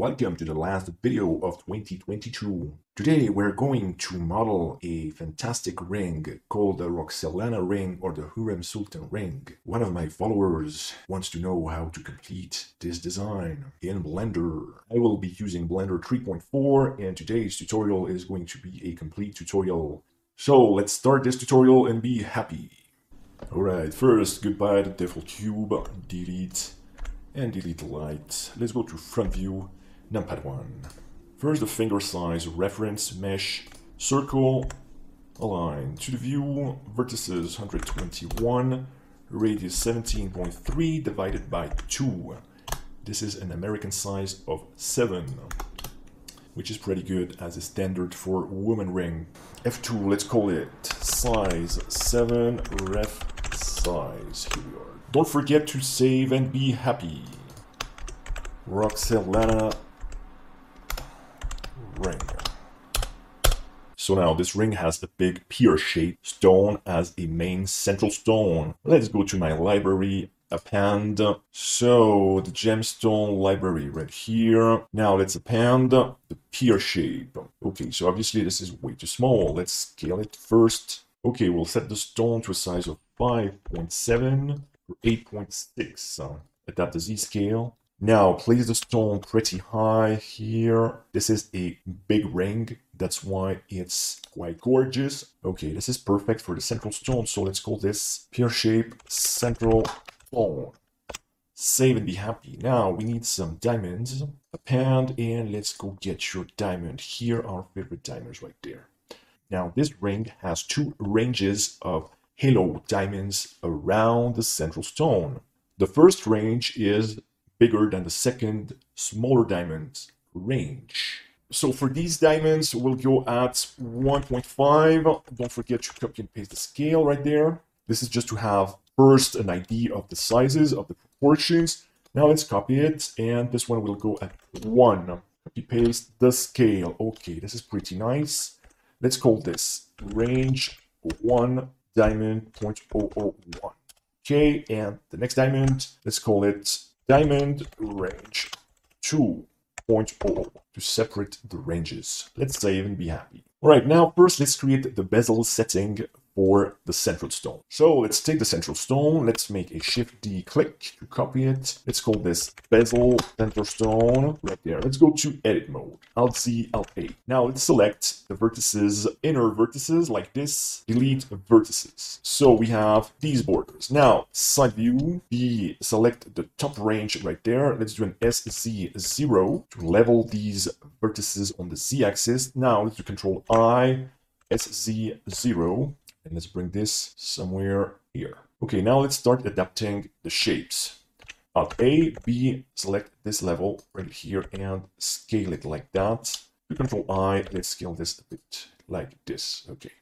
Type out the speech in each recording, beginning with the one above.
Welcome to the last video of 2022. Today we're going to model a fantastic ring called the Roxelana ring or the Hurrem Sultan ring. One of my followers wants to know how to complete this design in Blender. I will be using Blender 3.4 and today's tutorial is going to be a complete tutorial. So let's start this tutorial and be happy. Alright, first goodbye to the default cube, delete and delete light. Let's go to front view numpad 1. First the finger size reference mesh circle align to the view vertices 121 radius 17.3 divided by 2 this is an American size of 7 which is pretty good as a standard for woman ring. F2 let's call it size 7 ref size. Here we are. Don't forget to save and be happy. Roxelana ring. So now this ring has a big pear-shaped stone as a main central stone. Let's go to my library, append. So the gemstone library right here. Now let's append the pear shape. Okay, so obviously this is way too small. Let's scale it first. Okay, we'll set the stone to a size of 5.7 or 8.6. Uh, adapt the z-scale. Now, place the stone pretty high here. This is a big ring. That's why it's quite gorgeous. Okay, this is perfect for the central stone. So let's call this pear shape central stone. Save and be happy. Now we need some diamonds. Append and let's go get your diamond. Here our favorite diamonds right there. Now this ring has two ranges of halo diamonds around the central stone. The first range is bigger than the second smaller diamond range. So for these diamonds, we'll go at 1.5. Don't forget to copy and paste the scale right there. This is just to have first an idea of the sizes, of the proportions. Now let's copy it, and this one will go at 1. Copy paste the scale. Okay, this is pretty nice. Let's call this range 1 diamond 0.001. Okay, and the next diamond, let's call it diamond range 2.0 to separate the ranges. Let's save and be happy. All right, now first let's create the bezel setting for the central stone. So let's take the central stone, let's make a shift D click to copy it. Let's call this bezel center stone right there. Let's go to edit mode, Alt Z, Alt A. Now let's select the vertices, inner vertices like this, delete vertices. So we have these borders. Now side view, B, select the top range right there. Let's do an SZ0 to level these vertices on the Z axis. Now let's do control I, SZ0 and let's bring this somewhere here. Okay, now let's start adapting the shapes. Alt A, B, select this level right here and scale it like that. To Control I, let's scale this a bit like this. Okay.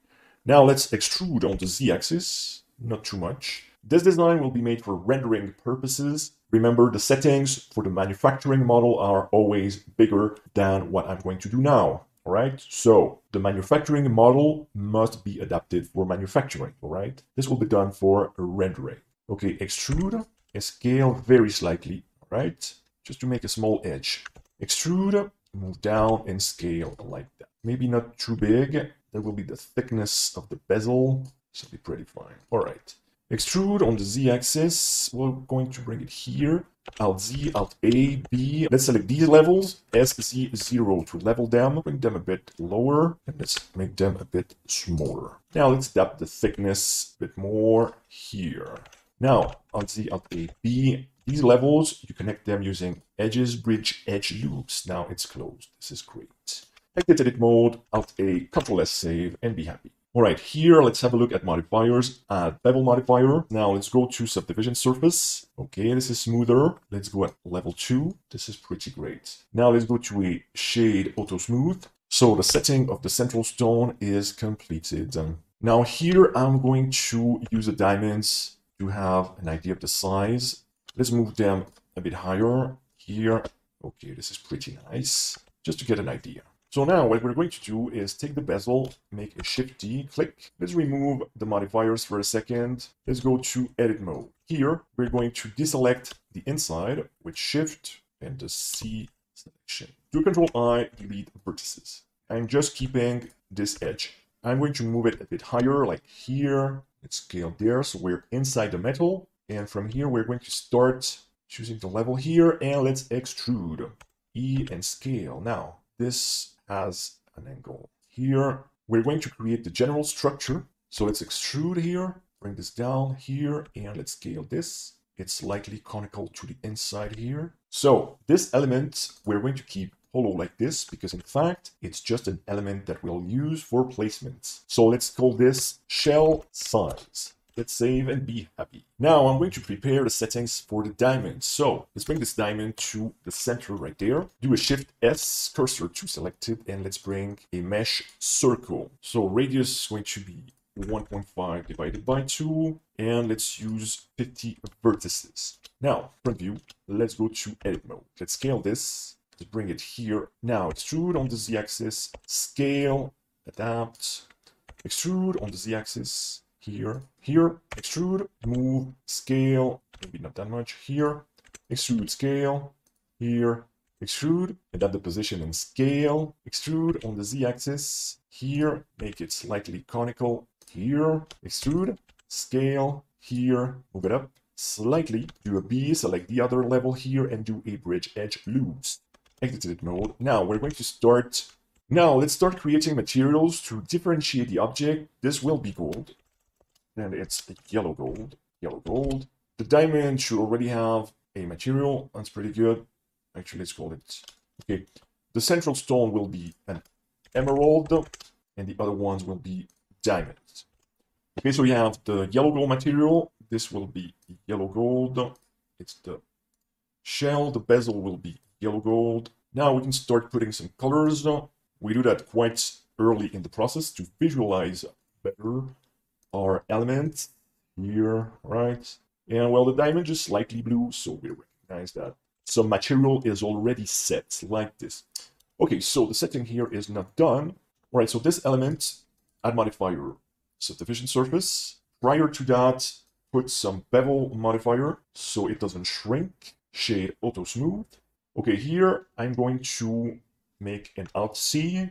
Now let's extrude on the Z-axis, not too much. This design will be made for rendering purposes. Remember, the settings for the manufacturing model are always bigger than what I'm going to do now. All right, so the manufacturing model must be adapted for manufacturing. All right, this will be done for rendering. Okay, extrude and scale very slightly. All right, just to make a small edge. Extrude, move down and scale like that. Maybe not too big. That will be the thickness of the bezel. Should be pretty fine. All right. Extrude on the z-axis, we're going to bring it here. Alt Z, Alt A, B. Let's select these levels, SZ0 to level them, bring them a bit lower, and let's make them a bit smaller. Now let's adapt the thickness a bit more here. Now, Alt Z, Alt A, B. These levels, you connect them using edges, bridge, edge loops. Now it's closed. This is great. Exit edit mode, Alt A, Control S save, and be happy. All right, here, let's have a look at modifiers. Add bevel modifier. Now let's go to subdivision surface. Okay, this is smoother. Let's go at level two. This is pretty great. Now let's go to a shade auto smooth. So the setting of the central stone is completed. Now here, I'm going to use the diamonds to have an idea of the size. Let's move them a bit higher here. Okay, this is pretty nice, just to get an idea. So now what we're going to do is take the bezel, make a Shift D, click. Let's remove the modifiers for a second. Let's go to edit mode. Here, we're going to deselect the inside with Shift and the C selection. Do Control I, delete vertices. I'm just keeping this edge. I'm going to move it a bit higher, like here. Let's scale there, so we're inside the metal. And from here, we're going to start choosing the level here, and let's extrude. E and scale. Now, this has an angle here. We're going to create the general structure. So let's extrude here, bring this down here, and let's scale this. It's slightly conical to the inside here. So this element, we're going to keep hollow like this because in fact, it's just an element that we'll use for placements. So let's call this shell size. Let's save and be happy. Now I'm going to prepare the settings for the diamond. So let's bring this diamond to the center right there. Do a shift S cursor to select it and let's bring a mesh circle. So radius is going to be 1.5 divided by 2 and let's use 50 vertices. Now, front view, let's go to edit mode. Let's scale this, let's bring it here. Now, extrude on the z-axis, scale, adapt, extrude on the z-axis, here, here, extrude, move, scale, maybe not that much, here, extrude, scale, here, extrude, adapt the position and scale, extrude on the z-axis, here, make it slightly conical, here, extrude, scale, here, move it up slightly, do a B, select the other level here, and do a bridge edge loops. Exit mode. Now we're going to start. Now let's start creating materials to differentiate the object. This will be gold, and it's the yellow gold, yellow gold. The diamond should already have a material. That's pretty good. Actually, let's call it. Okay, the central stone will be an emerald, and the other ones will be diamonds. Okay, so we have the yellow gold material. This will be yellow gold. It's the shell. The bezel will be yellow gold. Now we can start putting some colors. We do that quite early in the process to visualize better our element here, right? And well, the diamond is slightly blue, so we recognize that some material is already set like this. Okay, so the setting here is not done. All right, so this element, add modifier, subdivision surface. Prior to that, put some bevel modifier so it doesn't shrink. Shade auto smooth. Okay, here I'm going to make an alt C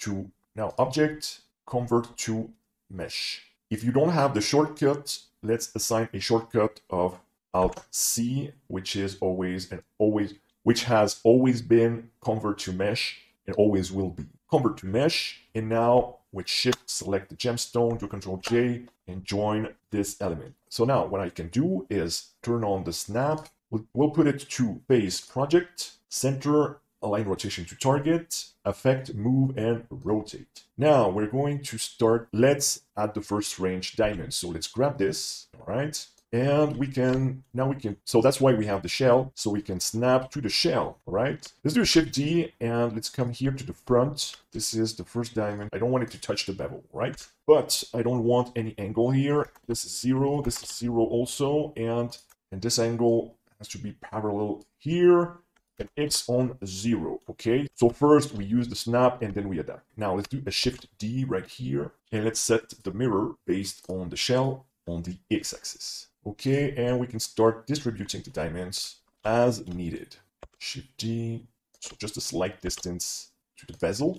to now object convert to mesh. If you don't have the shortcut, let's assign a shortcut of Alt C, which is always and always, which has always been convert to mesh and always will be. Convert to mesh, and now with Shift select the gemstone to Control J and join this element. So now what I can do is turn on the snap. We'll, we'll put it to base project, center, align rotation to target, affect, move, and rotate. Now we're going to start, let's add the first range diamond. So let's grab this, all right? And we can, now we can, so that's why we have the shell, so we can snap to the shell, all right? Let's do a Shift D, and let's come here to the front. This is the first diamond. I don't want it to touch the bevel, right? But I don't want any angle here. This is zero, this is zero also, and, and this angle has to be parallel here and it's on zero, okay? So first we use the snap and then we adapt. Now let's do a shift D right here and let's set the mirror based on the shell on the x-axis. Okay, and we can start distributing the diamonds as needed. Shift D, so just a slight distance to the bezel.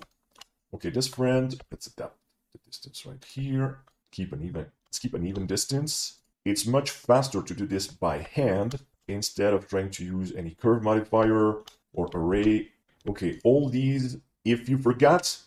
Okay, this friend, let's adapt the distance right here. Keep an even, let's keep an even distance. It's much faster to do this by hand instead of trying to use any curve modifier or array. Okay, all these, if you forgot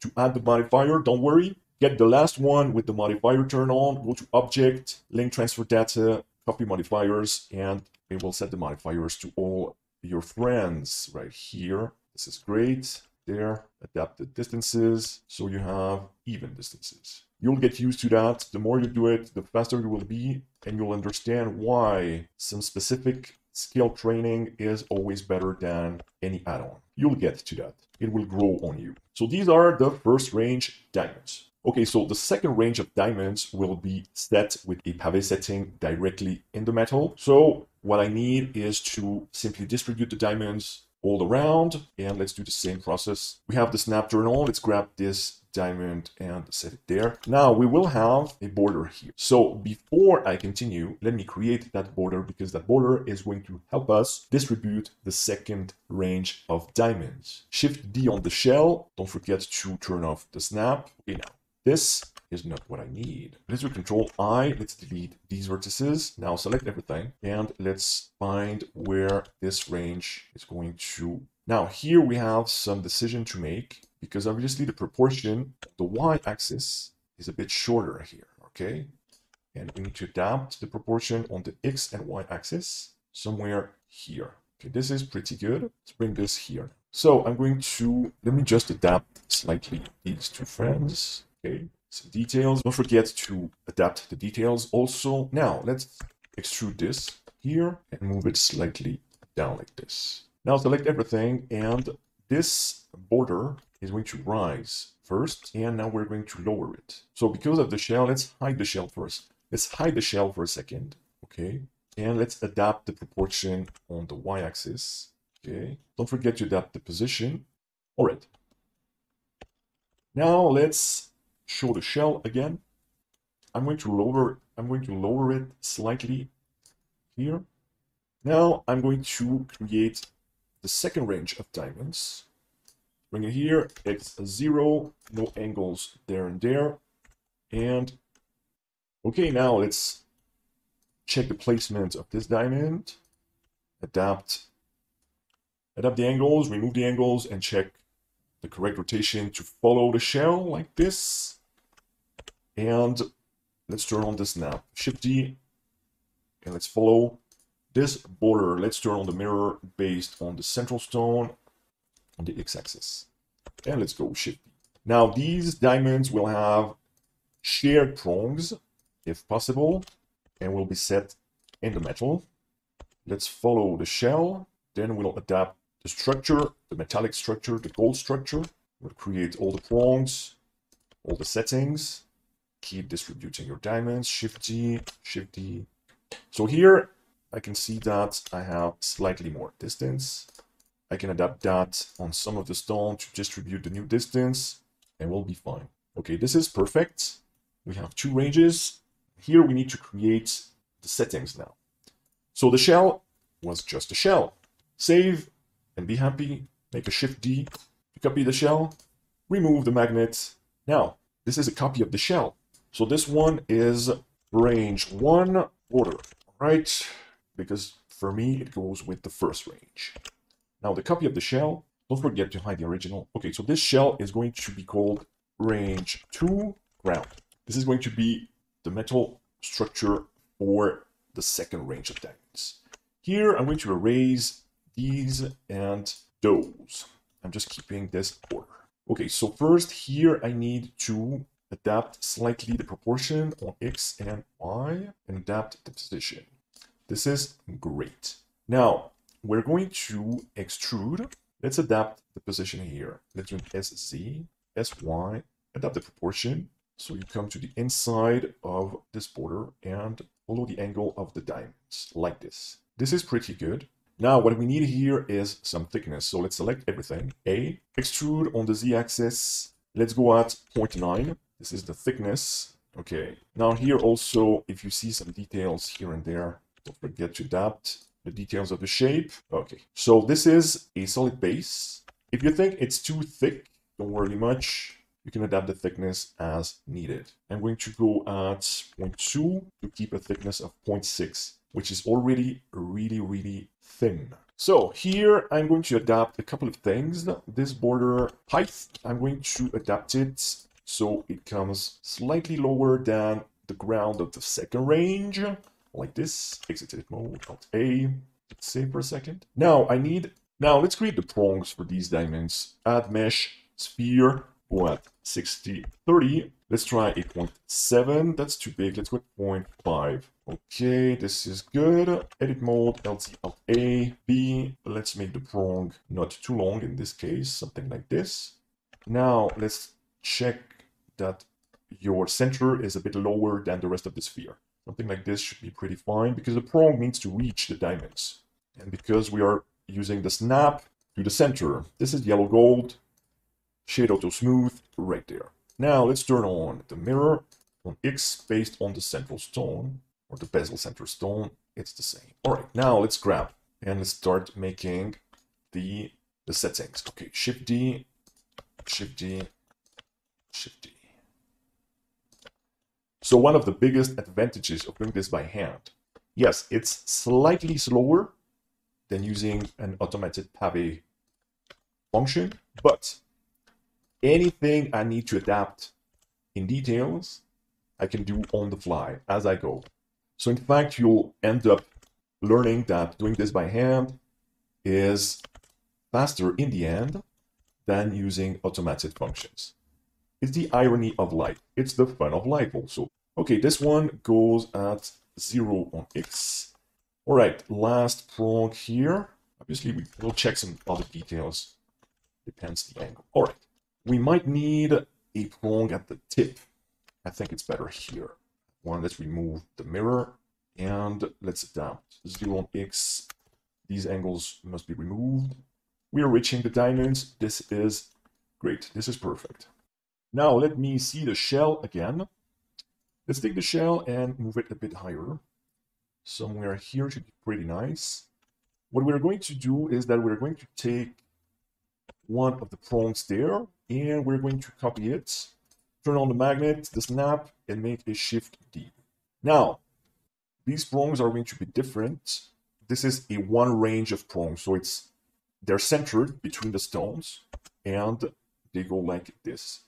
to add the modifier, don't worry. Get the last one with the modifier turned on, go to object, link transfer data, copy modifiers, and it will set the modifiers to all your friends right here. This is great. There, adapted distances, so you have even distances. You'll get used to that. The more you do it, the faster you will be, and you'll understand why some specific skill training is always better than any add-on. You'll get to that. It will grow on you. So these are the first range diamonds. Okay, so the second range of diamonds will be set with a pavé setting directly in the metal. So what I need is to simply distribute the diamonds all around. And let's do the same process. We have the snap on. Let's grab this diamond and set it there. Now we will have a border here. So before I continue, let me create that border because that border is going to help us distribute the second range of diamonds. Shift D on the shell. Don't forget to turn off the snap. Okay, now this is not what I need. Let's do Control I. Let's delete these vertices. Now select everything and let's find where this range is going to. Now here we have some decision to make because obviously the proportion, the y-axis is a bit shorter here, okay? And we need to adapt the proportion on the x and y-axis somewhere here. Okay, this is pretty good. Let's bring this here. So I'm going to, let me just adapt slightly these two friends. Okay, some details. Don't forget to adapt the details also. Now let's extrude this here and move it slightly down like this. Now select everything and this border is going to rise first and now we're going to lower it. So because of the shell, let's hide the shell first. Let's hide the shell for a second, okay? And let's adapt the proportion on the y-axis, okay? Don't forget to adapt the position. All right. Now let's show the shell again. I'm going to lower I'm going to lower it slightly here. Now I'm going to create the second range of diamonds. Bring it here, it's zero, no angles there and there. And okay, now let's check the placement of this diamond, adapt, adapt the angles, remove the angles, and check the correct rotation to follow the shell like this. And let's turn on this now. Shift D, and let's follow this border. Let's turn on the mirror based on the central stone on the x-axis. And let's go Shift D. Now these diamonds will have shared prongs, if possible, and will be set in the metal. Let's follow the shell. Then we'll adapt the structure, the metallic structure, the gold structure. We'll create all the prongs, all the settings keep distributing your diamonds, Shift D, Shift D. So here I can see that I have slightly more distance. I can adapt that on some of the stone to distribute the new distance and we'll be fine. Okay, this is perfect. We have two ranges. Here we need to create the settings now. So the shell was just a shell. Save and be happy. Make a Shift D to copy the shell. Remove the magnet. Now, this is a copy of the shell. So this one is range one order, right? Because for me, it goes with the first range. Now the copy of the shell, don't forget to hide the original. Okay, so this shell is going to be called range two ground. This is going to be the metal structure for the second range of diamonds. Here, I'm going to erase these and those. I'm just keeping this order. Okay, so first here I need to adapt slightly the proportion on X and Y, and adapt the position. This is great. Now, we're going to extrude. Let's adapt the position here. Let's do SZ, SY, adapt the proportion. So you come to the inside of this border and follow the angle of the diamonds, like this. This is pretty good. Now, what we need here is some thickness. So let's select everything. A, extrude on the Z-axis. Let's go at 0.9. This is the thickness. Okay, now here also, if you see some details here and there, don't forget to adapt the details of the shape. Okay, so this is a solid base. If you think it's too thick, don't worry much. You can adapt the thickness as needed. I'm going to go at 0.2 to keep a thickness of 0.6, which is already really, really thin. So here I'm going to adapt a couple of things. This border height, I'm going to adapt it so it comes slightly lower than the ground of the second range, like this. Exit edit mode, Alt A. Let's save for a second. Now I need, now let's create the prongs for these diamonds. Add mesh, sphere, go at 60, 30. Let's try 8.7. That's too big. Let's go 0.5. Okay, this is good. Edit mode, LT Alt A, B. Let's make the prong not too long in this case, something like this. Now let's check that your center is a bit lower than the rest of the sphere. Something like this should be pretty fine because the prong needs to reach the diamonds. And because we are using the snap to the center. This is yellow gold, shade auto smooth right there. Now let's turn on the mirror on X based on the central stone or the bezel center stone. It's the same. All right, now let's grab and let's start making the, the settings. Okay, Shift D, Shift D, Shift D. So one of the biggest advantages of doing this by hand, yes, it's slightly slower than using an automated pave function, but anything I need to adapt in details, I can do on the fly as I go. So in fact, you'll end up learning that doing this by hand is faster in the end than using automated functions. It's the irony of life. It's the fun of life also. Okay, this one goes at 0 on x. All right, last prong here. Obviously, we will check some other details. Depends the angle. All right, we might need a prong at the tip. I think it's better here. One, let's remove the mirror and let's adapt 0 on x. These angles must be removed. We are reaching the diamonds. This is great. This is perfect. Now let me see the shell again. Let's take the shell and move it a bit higher. Somewhere here should be pretty nice. What we're going to do is that we're going to take one of the prongs there and we're going to copy it, turn on the magnet, the snap, and make a shift D. Now, these prongs are going to be different. This is a one range of prongs, so it's they're centered between the stones and they go like this.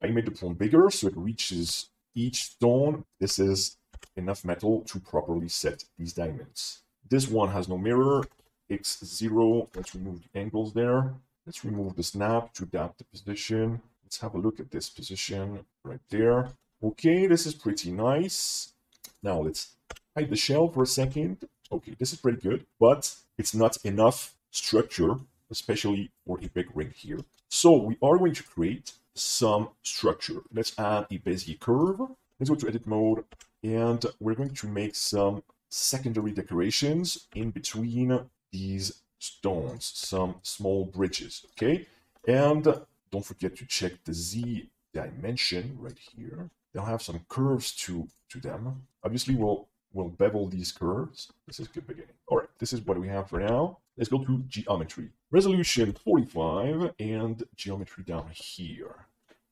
I made the prong bigger so it reaches each stone. This is enough metal to properly set these diamonds. This one has no mirror, x0. Let's remove the angles there. Let's remove the snap to adapt the position. Let's have a look at this position right there. Okay, this is pretty nice. Now let's hide the shell for a second. Okay, this is pretty good, but it's not enough structure, especially for a big ring here. So we are going to create some structure. Let's add a Bezier curve. Let's go to edit mode, and we're going to make some secondary decorations in between these stones, some small bridges, okay? And don't forget to check the Z dimension right here. They'll have some curves to, to them. Obviously, we'll we'll bevel these curves. This is good beginning. All right, this is what we have for now. Let's go to geometry. Resolution 45 and geometry down here.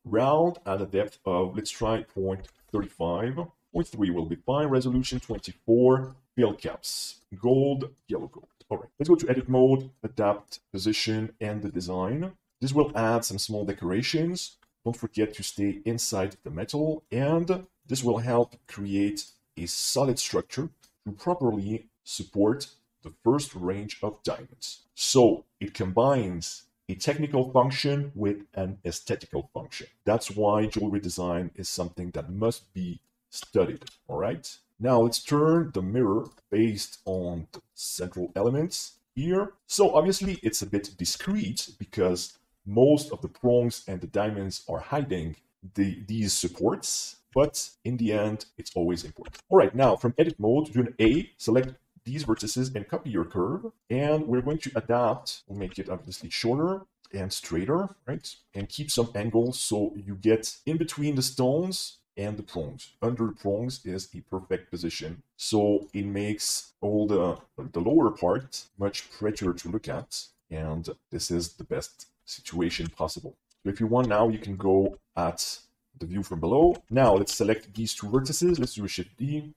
Round at a depth of, let's try 0.35. 0.3 will be fine. Resolution 24. Fill caps. Gold, yellow gold. All right, let's go to edit mode, adapt position and the design. This will add some small decorations. Don't forget to stay inside the metal and this will help create a solid structure to properly support the first range of diamonds. So it combines a technical function with an aesthetical function. That's why jewelry design is something that must be studied, all right? Now let's turn the mirror based on the central elements here. So obviously it's a bit discreet because most of the prongs and the diamonds are hiding the, these supports but in the end, it's always important. All right, now from edit mode, do an A, select these vertices and copy your curve. And we're going to adapt, we'll make it obviously shorter and straighter, right? And keep some angles so you get in between the stones and the prongs. Under the prongs is a perfect position. So it makes all the, the lower part much prettier to look at. And this is the best situation possible. So if you want now, you can go at the view from below. Now let's select these two vertices. Let's do a Shift D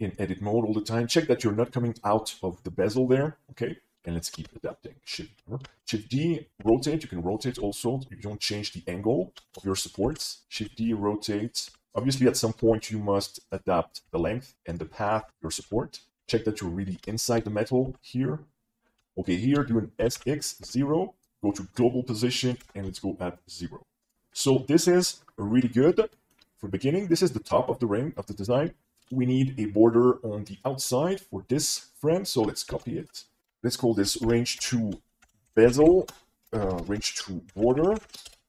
in edit mode all the time. Check that you're not coming out of the bezel there. Okay. And let's keep adapting. Shift, Shift D, rotate. You can rotate also. You don't change the angle of your supports. Shift D, rotate. Obviously, at some point, you must adapt the length and the path your support. Check that you're really inside the metal here. Okay, here, do an SX0. Go to global position, and let's go at 0. So this is really good for beginning. This is the top of the ring of the design. We need a border on the outside for this friend. So let's copy it. Let's call this range 2 bezel, uh, range 2 border.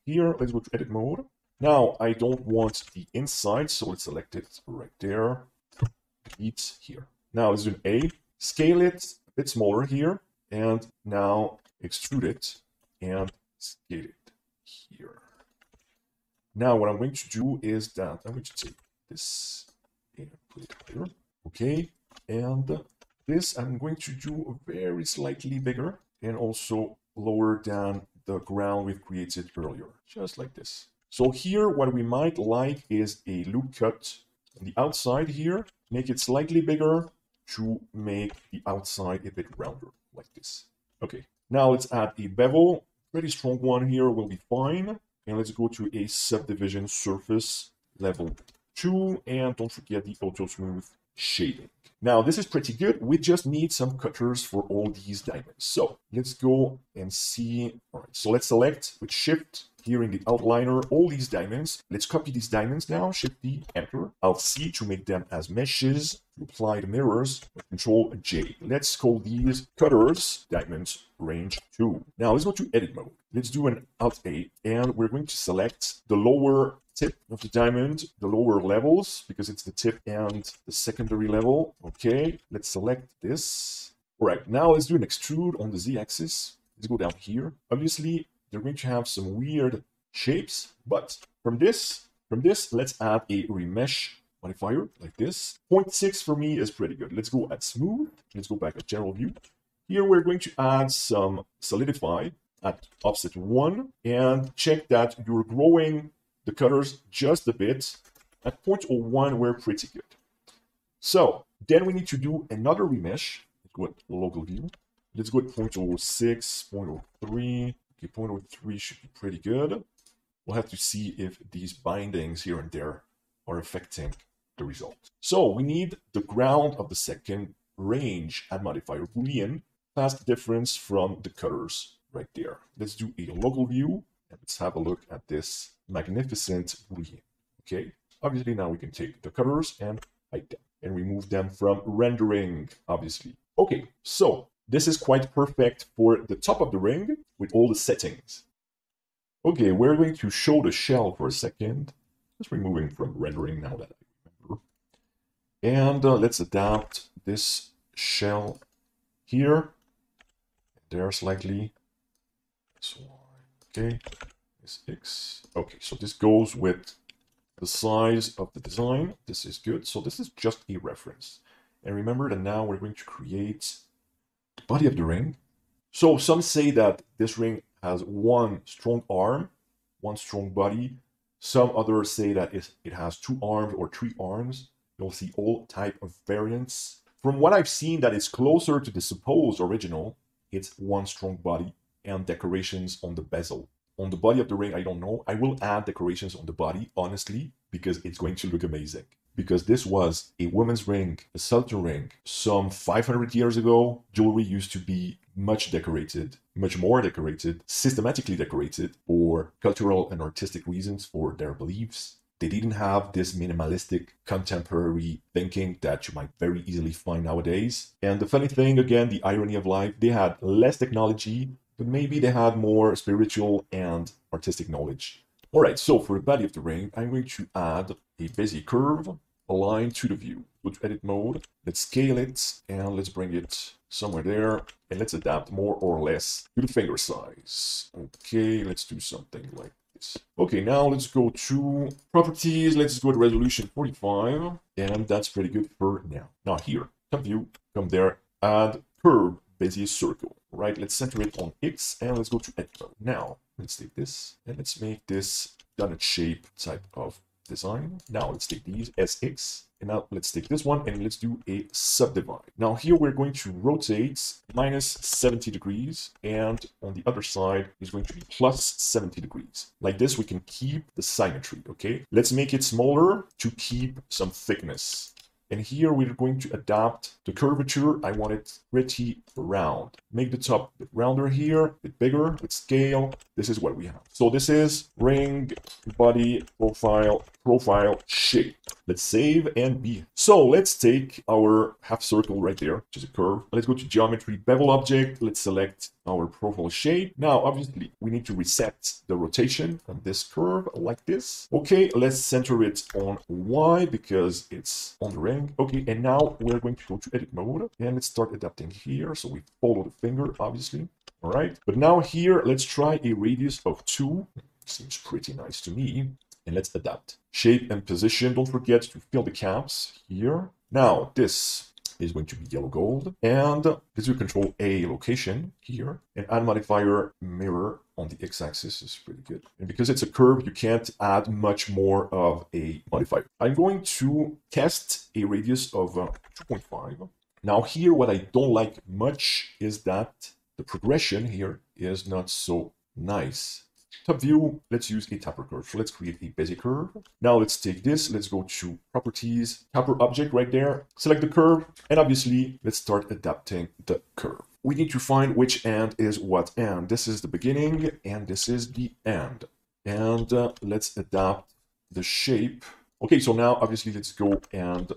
Here, let's go to edit mode. Now, I don't want the inside, so let's select it right there. Delete here. Now, let's do an A. Scale it a bit smaller here. And now extrude it, and scale it. Now what I'm going to do is that I'm going to take this and put it here. Okay, and this I'm going to do very slightly bigger and also lower than the ground we've created earlier, just like this. So here, what we might like is a loop cut on the outside here, make it slightly bigger to make the outside a bit rounder, like this. Okay, now let's add a bevel. Pretty strong one here will be fine. And let's go to a subdivision surface level 2. And don't forget the auto smooth shading. Now, this is pretty good. We just need some cutters for all these diamonds. So let's go and see. All right, so let's select with Shift here in the outliner all these diamonds. Let's copy these diamonds now. Shift D, Enter. Alt C to make them as meshes. To apply the mirrors, Control J. Let's call these cutters diamonds range 2. Now let's go to edit mode. Let's do an Alt A and we're going to select the lower tip of the diamond, the lower levels, because it's the tip and the secondary level. Okay, let's select this. All right, now let's do an extrude on the z-axis. Let's go down here. Obviously, they're going to have some weird shapes, but from this, from this, let's add a remesh modifier like this. 0.6 for me is pretty good. Let's go at smooth. Let's go back at general view. Here we're going to add some solidify at offset 1 and check that you're growing the cutters just a bit. At 0.01, we're pretty good. So then we need to do another remesh. Let's go at local view. Let's go at 0.06, 0.03. Okay, 0.03 should be pretty good. We'll have to see if these bindings here and there are affecting the result. So we need the ground of the second range add modifier boolean the difference from the cutters right there. Let's do a local view and let's have a look at this magnificent boolean. Okay, obviously now we can take the cutters and hide them and remove them from rendering, obviously. Okay, so this is quite perfect for the top of the ring with all the settings. Okay, we're going to show the shell for a second. Just removing from rendering now that I remember. And uh, let's adapt this shell here. There slightly. Okay is x. Okay, so this goes with the size of the design. This is good. So this is just a reference. And remember that now we're going to create body of the ring. So some say that this ring has one strong arm, one strong body. Some others say that it has two arms or three arms. You'll see all type of variants. From what I've seen that is closer to the supposed original, it's one strong body and decorations on the bezel. On the body of the ring, I don't know. I will add decorations on the body, honestly, because it's going to look amazing. Because this was a woman's ring, a Sultan ring. Some 500 years ago, jewelry used to be much decorated, much more decorated, systematically decorated for cultural and artistic reasons for their beliefs. They didn't have this minimalistic contemporary thinking that you might very easily find nowadays. And the funny thing, again, the irony of life, they had less technology, but maybe they had more spiritual and artistic knowledge. All right, so for the body of the ring, I'm going to add a Bezier curve aligned to the view. Go to edit mode, let's scale it, and let's bring it somewhere there, and let's adapt more or less to the finger size. Okay, let's do something like this. Okay, now let's go to properties, let's go to resolution 45, and that's pretty good for now. Now here, top view, come there, add curve Bezier circle, right? Let's center it on X and let's go to edit mode. Now, let's take this and let's make this donut shape type of design. Now let's take these SX and now let's take this one and let's do a subdivide. Now here we're going to rotate minus 70 degrees and on the other side is going to be plus 70 degrees. Like this we can keep the symmetry, okay? Let's make it smaller to keep some thickness. And here we're going to adapt the curvature. I want it pretty round. Make the top a bit rounder here, a bit bigger, with scale. This is what we have. So this is ring, body, profile, profile, shape. Let's save and be. So let's take our half circle right there, which is a curve. Let's go to geometry, bevel object. Let's select our profile shape. Now, obviously, we need to reset the rotation on this curve like this. Okay, let's center it on Y because it's on the ring. Okay, and now we're going to go to edit mode and let's start adapting here. So we follow the finger, obviously. All right. But now here, let's try a radius of 2. Seems pretty nice to me. And let's adapt. Shape and position. Don't forget to fill the caps here. Now, this is going to be yellow gold. And this will control a location here. And add modifier mirror on the x-axis is pretty good. And because it's a curve, you can't add much more of a modifier. I'm going to test a radius of uh, 2.5. Now here, what I don't like much is that the progression here is not so nice. Top view, let's use a taper curve. So let's create a basic curve. Now let's take this, let's go to properties, taper object right there, select the curve, and obviously let's start adapting the curve. We need to find which end is what end. This is the beginning and this is the end. And uh, let's adapt the shape. Okay, so now obviously let's go and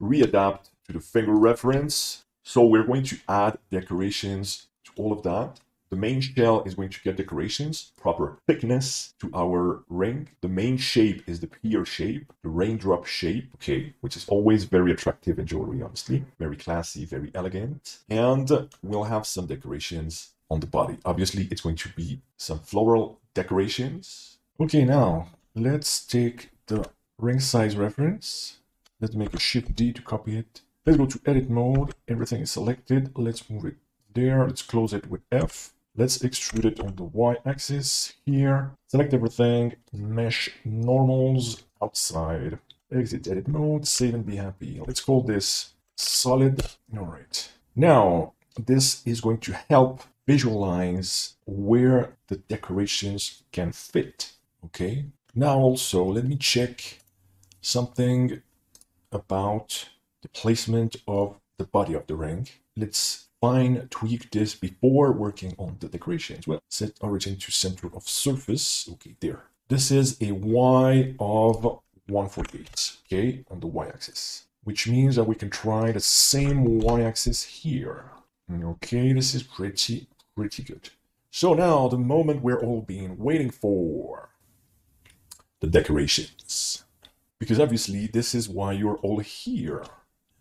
readapt to the finger reference. So we're going to add decorations to all of that. The main shell is going to get decorations, proper thickness to our ring. The main shape is the pear shape, the raindrop shape, okay, which is always very attractive in jewelry, honestly. Very classy, very elegant. And we'll have some decorations on the body. Obviously, it's going to be some floral decorations. Okay, now let's take the ring size reference. Let's make a shift D to copy it. Let's go to edit mode. Everything is selected. Let's move it there. Let's close it with F. Let's extrude it on the y-axis here. Select everything, mesh normals outside. Exit edit mode, save and be happy. Let's call this solid. All right. Now, this is going to help visualize where the decorations can fit. Okay. Now also, let me check something about the placement of the body of the ring. Let's fine tweak this before working on the decorations. Well, set origin to center of surface. Okay, there. This is a y of 148, okay, on the y-axis, which means that we can try the same y-axis here. Okay, this is pretty, pretty good. So now the moment we're all been waiting for, the decorations. Because obviously this is why you're all here.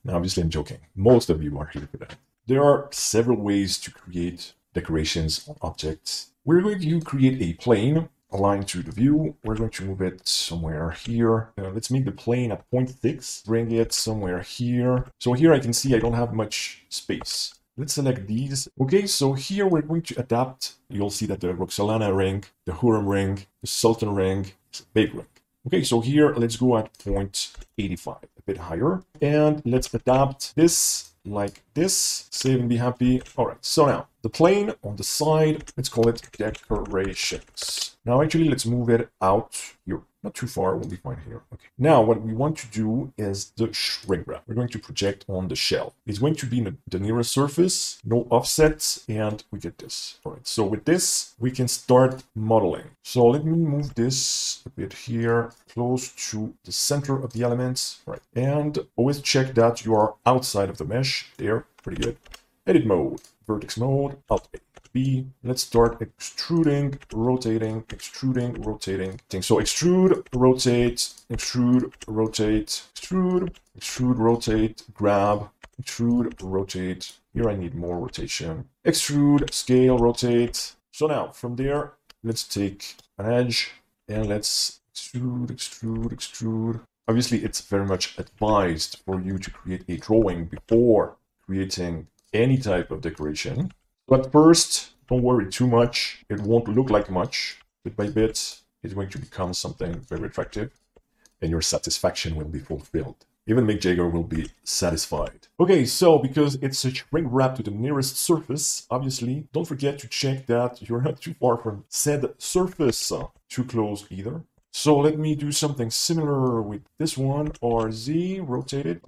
Now obviously I'm joking. Most of you are here for that. There are several ways to create decorations on objects. We're going to create a plane aligned to the view. We're going to move it somewhere here. Uh, let's make the plane at 0.6, bring it somewhere here. So here I can see I don't have much space. Let's select these. Okay, so here we're going to adapt. You'll see that the Roxolana ring, the Hurrem ring, the Sultan ring, is big ring. Okay, so here let's go at 0.85, a bit higher. And let's adapt this like this. Save and be happy. All right, so now the plane on the side, let's call it decorations. Now actually let's move it out here. Not too far, we'll be fine here. Okay. Now what we want to do is the shrink wrap. We're going to project on the shell. It's going to be the nearest surface, no offsets, and we get this. All right, so with this, we can start modeling. So let me move this a bit here, close to the center of the elements. All right, and always check that you are outside of the mesh. There, pretty good. Edit mode, vertex mode, Alt A. B. Let's start extruding, rotating, extruding, rotating. Things. So extrude, rotate, extrude, rotate, extrude, extrude, rotate, grab, extrude, rotate. Here I need more rotation. Extrude, scale, rotate. So now from there, let's take an edge and let's extrude, extrude, extrude. Obviously, it's very much advised for you to create a drawing before creating any type of decoration. But first, don't worry too much. It won't look like much. Bit by bit, it's going to become something very attractive and your satisfaction will be fulfilled. Even Mick Jagger will be satisfied. Okay, so because it's a shrink wrap to the nearest surface, obviously, don't forget to check that you're not too far from said surface. Too close either. So let me do something similar with this one, RZ, rotate it.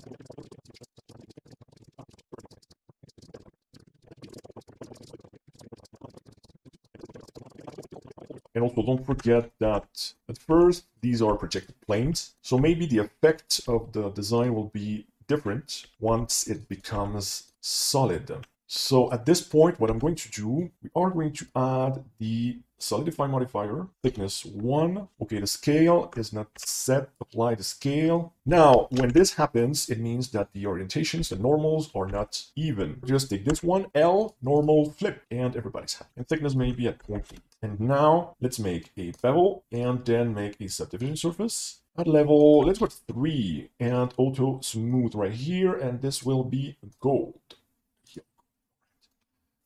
And also don't forget that at first, these are projected planes. So maybe the effect of the design will be different once it becomes solid. So at this point, what I'm going to do, we are going to add the solidify modifier, thickness 1. Okay, the scale is not set, apply the scale. Now, when this happens, it means that the orientations, the normals are not even. Just take this one, L, normal, flip, and everybody's happy. And thickness may be at 0.8. And now, let's make a bevel, and then make a subdivision surface. At level, let's put 3, and auto smooth right here, and this will be gold.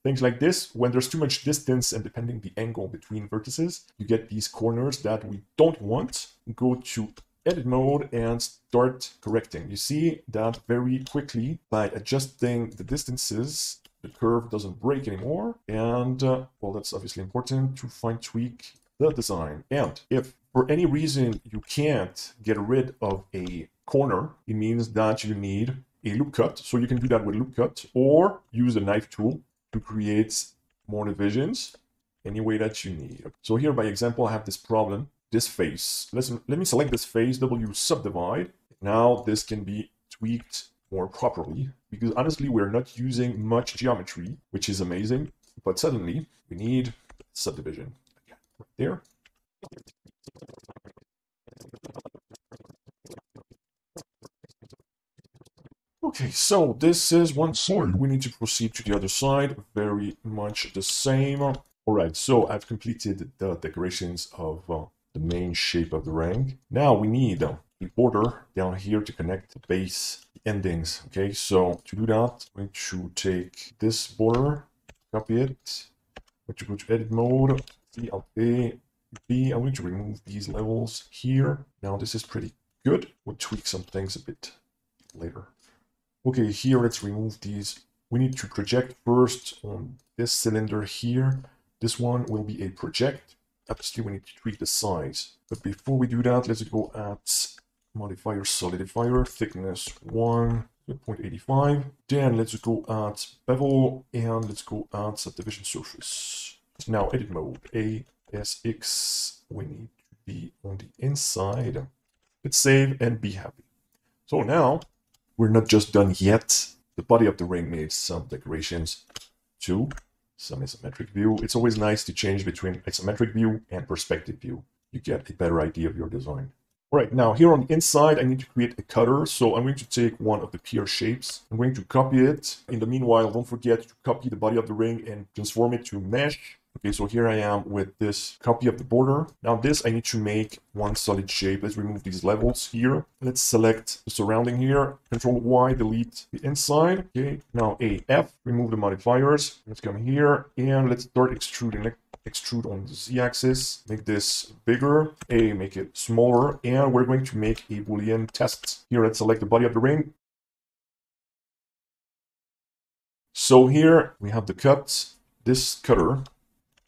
Things like this, when there's too much distance and depending the angle between vertices, you get these corners that we don't want. Go to edit mode and start correcting. You see that very quickly by adjusting the distances, the curve doesn't break anymore. And uh, well, that's obviously important to fine tweak the design. And if for any reason you can't get rid of a corner, it means that you need a loop cut. So you can do that with loop cut or use a knife tool to create more divisions any way that you need. So here, by example, I have this problem, this face. Let's, let me select this face, W subdivide. Now this can be tweaked more properly because honestly, we're not using much geometry, which is amazing. But suddenly we need subdivision right there. Okay, so this is one side. We need to proceed to the other side. Very much the same. All right, so I've completed the decorations of uh, the main shape of the ring. Now we need uh, a border down here to connect the base the endings. Okay, so to do that, I'm going to take this border, copy it, I'm going to go to edit mode, C, Alt A, B. I'm going to remove these levels here. Now this is pretty good. We'll tweak some things a bit later. Okay, here let's remove these. We need to project first on this cylinder here. This one will be a project. Obviously, we need to tweak the size. But before we do that, let's go at modifier solidifier, thickness 1, 0.85. Then let's go at bevel and let's go at subdivision surface. Now edit mode, ASX. We need to be on the inside. Let's save and be happy. So now we're not just done yet. The body of the ring needs some decorations too. Some isometric view. It's always nice to change between isometric view and perspective view. You get a better idea of your design. All right, now here on the inside, I need to create a cutter. So I'm going to take one of the pier shapes. I'm going to copy it. In the meanwhile, don't forget to copy the body of the ring and transform it to mesh. Okay, so here I am with this copy of the border. Now this I need to make one solid shape. Let's remove these levels here. Let's select the surrounding here. Control Y, delete the inside. Okay, now AF, remove the modifiers. Let's come here and let's start extruding. Let's extrude on the z-axis, make this bigger, A, make it smaller, and we're going to make a boolean test. Here, let's select the body of the ring. So here we have the cut. This cutter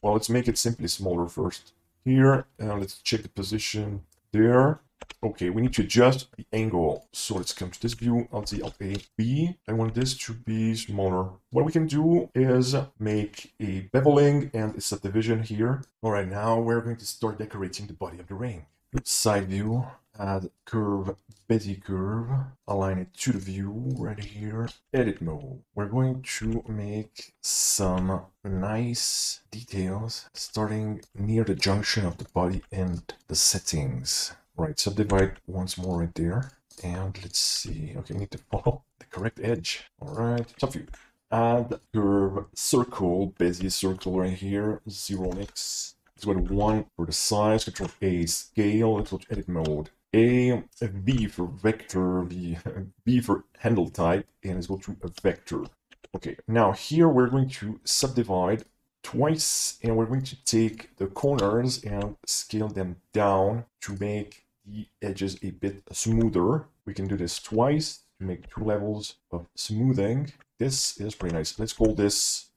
well, let's make it simply smaller first. Here, and let's check the position there. Okay, we need to adjust the angle. So let's come to this view, Alt Alt A, B. I want this to be smaller. What we can do is make a beveling and a subdivision here. All right, now we're going to start decorating the body of the ring. Side view, add curve, Bezier curve, align it to the view right here, edit mode. We're going to make some nice details starting near the junction of the body and the settings. Right, subdivide once more right there. And let's see, okay, need to follow the correct edge. All right, top view. Add curve circle, Bezier circle right here, zero mix. Let's go to one for the size, control A scale, let's to edit mode a, a V for vector, V, V for handle type, and let's go to a vector. Okay, now here we're going to subdivide twice, and we're going to take the corners and scale them down to make the edges a bit smoother. We can do this twice to make two levels of smoothing. This is pretty nice. Let's call this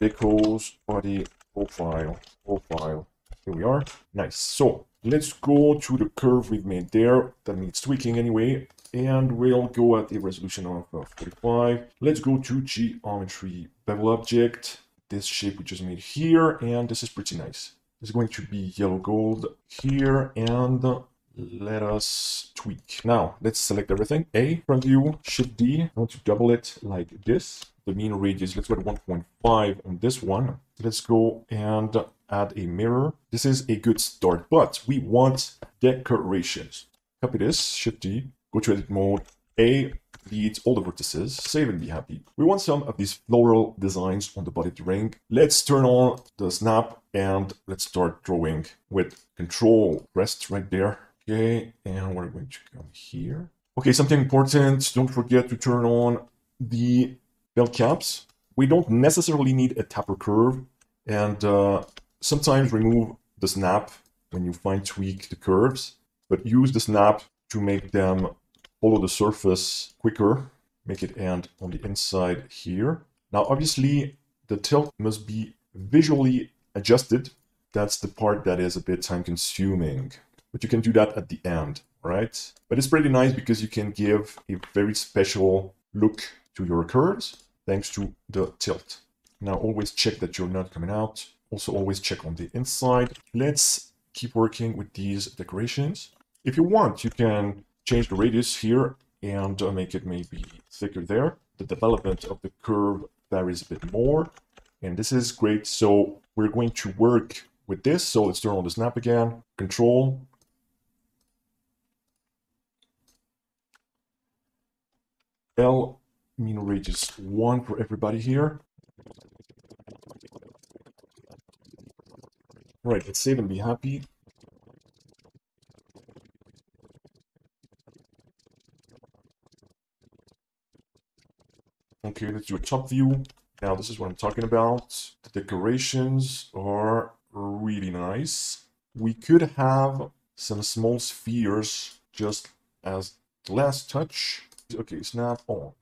Pickles Body Profile. Profile. Here we are. Nice. So Let's go to the curve we've made there. That needs tweaking anyway. And we'll go at a resolution of uh, 45. Let's go to geometry bevel object. This shape we just made here. And this is pretty nice. It's going to be yellow gold here and let us tweak. Now, let's select everything. A, front view, Shift D. I want to double it like this. The mean radius, let's go to 1.5 on this one. Let's go and add a mirror. This is a good start, but we want decorations. Copy this, Shift D, go to edit mode, A, delete all the vertices, save and be happy. We want some of these floral designs on the body ring. Let's turn on the snap and let's start drawing with control rest right there. Okay, and we're going to come here. Okay, something important, don't forget to turn on the belt caps. We don't necessarily need a taper curve and uh, sometimes remove the snap when you fine tweak the curves, but use the snap to make them follow the surface quicker, make it end on the inside here. Now, obviously, the tilt must be visually adjusted. That's the part that is a bit time consuming, but you can do that at the end, right? But it's pretty nice because you can give a very special look to your curves thanks to the tilt. Now, always check that you're not coming out. Also, always check on the inside. Let's keep working with these decorations. If you want, you can change the radius here and uh, make it maybe thicker there. The development of the curve varies a bit more. And this is great. So we're going to work with this. So let's turn on the snap again. Control. L mean radius 1 for everybody here. Right, let's save and be happy. Okay, let's do a top view. Now this is what I'm talking about. The decorations are really nice. We could have some small spheres just as the last touch. Okay, snap on.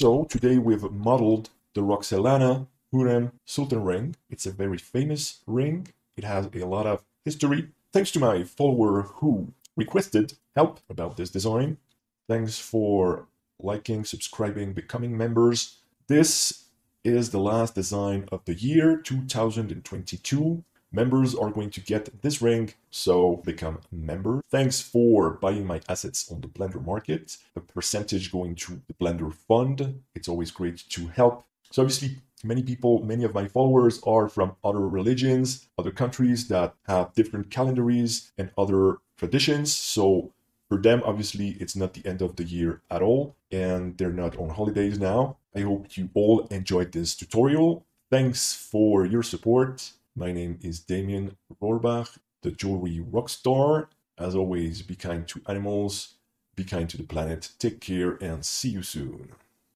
So today we've modeled the Roxelana Hurrem Sultan ring. It's a very famous ring. It has a lot of history. Thanks to my follower who requested help about this design. Thanks for liking, subscribing, becoming members. This is the last design of the year 2022. Members are going to get this ring, so become a member. Thanks for buying my assets on the Blender market. A percentage going to the Blender fund. It's always great to help. So obviously, many people, many of my followers are from other religions, other countries that have different calendaries and other traditions. So for them, obviously, it's not the end of the year at all, and they're not on holidays now. I hope you all enjoyed this tutorial. Thanks for your support. My name is Damien Rohrbach, the jewelry rock star. As always, be kind to animals, be kind to the planet, take care, and see you soon.